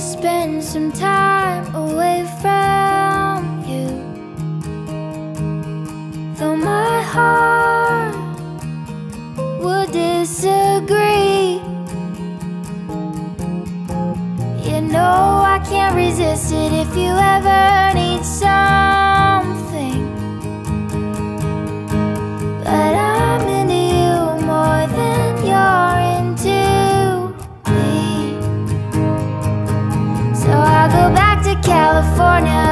spend some time away from you. Though my heart would disagree California.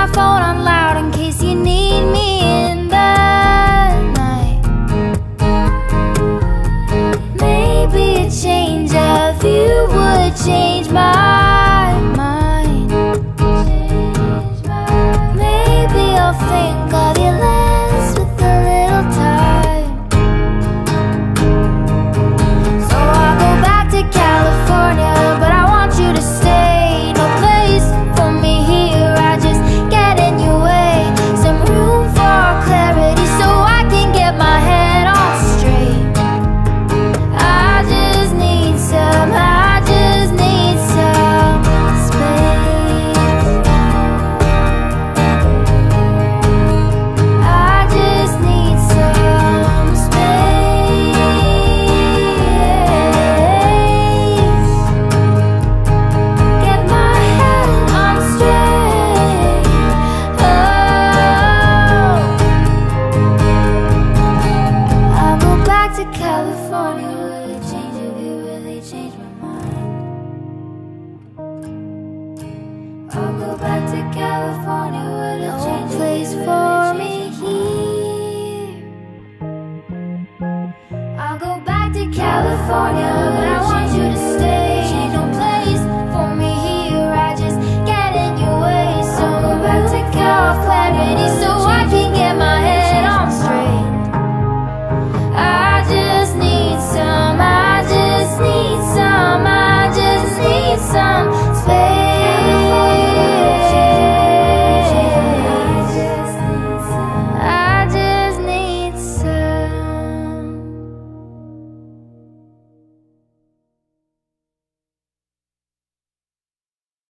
my phone on loud in case you need California, but I want you.